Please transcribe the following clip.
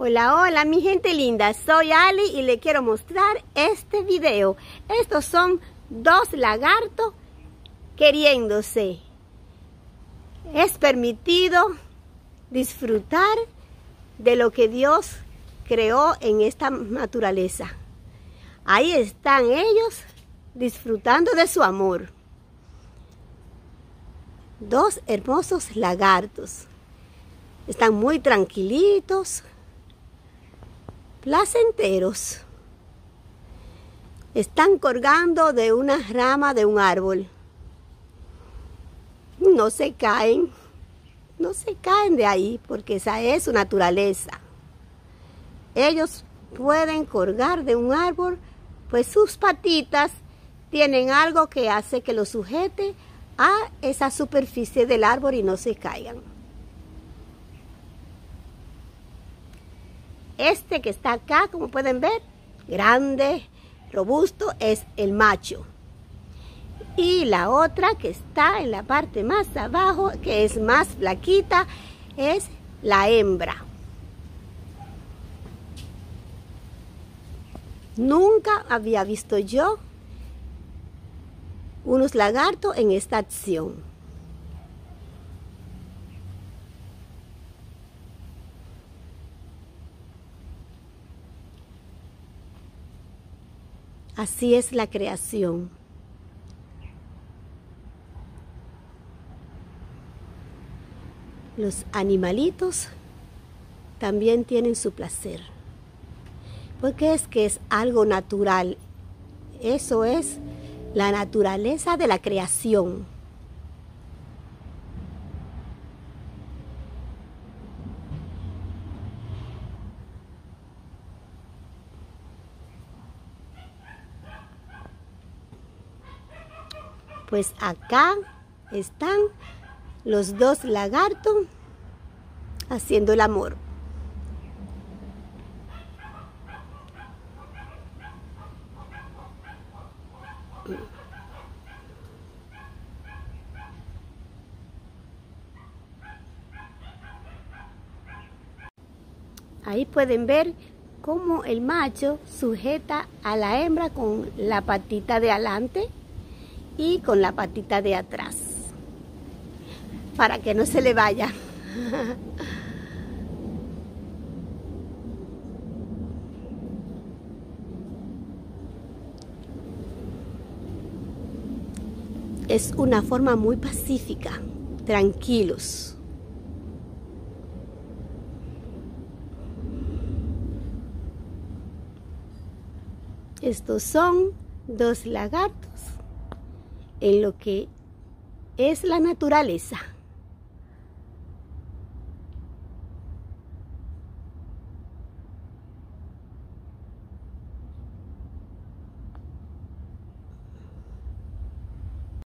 Hola, hola mi gente linda, soy Ali y le quiero mostrar este video. Estos son dos lagartos queriéndose. Es permitido disfrutar de lo que Dios creó en esta naturaleza. Ahí están ellos disfrutando de su amor. Dos hermosos lagartos. Están muy tranquilitos, placenteros. Están colgando de una rama de un árbol. No se caen, no se caen de ahí porque esa es su naturaleza. Ellos pueden colgar de un árbol, pues sus patitas tienen algo que hace que lo sujete a esa superficie del árbol y no se caigan. Este que está acá, como pueden ver, grande, robusto, es el macho. Y la otra que está en la parte más abajo, que es más flaquita, es la hembra. Nunca había visto yo unos lagartos en esta acción. Así es la creación. Los animalitos también tienen su placer. Porque es que es algo natural. Eso es la naturaleza de la creación. Pues acá están los dos lagartos haciendo el amor. Ahí pueden ver cómo el macho sujeta a la hembra con la patita de adelante y con la patita de atrás para que no se le vaya. Es una forma muy pacífica, tranquilos. Estos son dos lagartos en lo que es la naturaleza.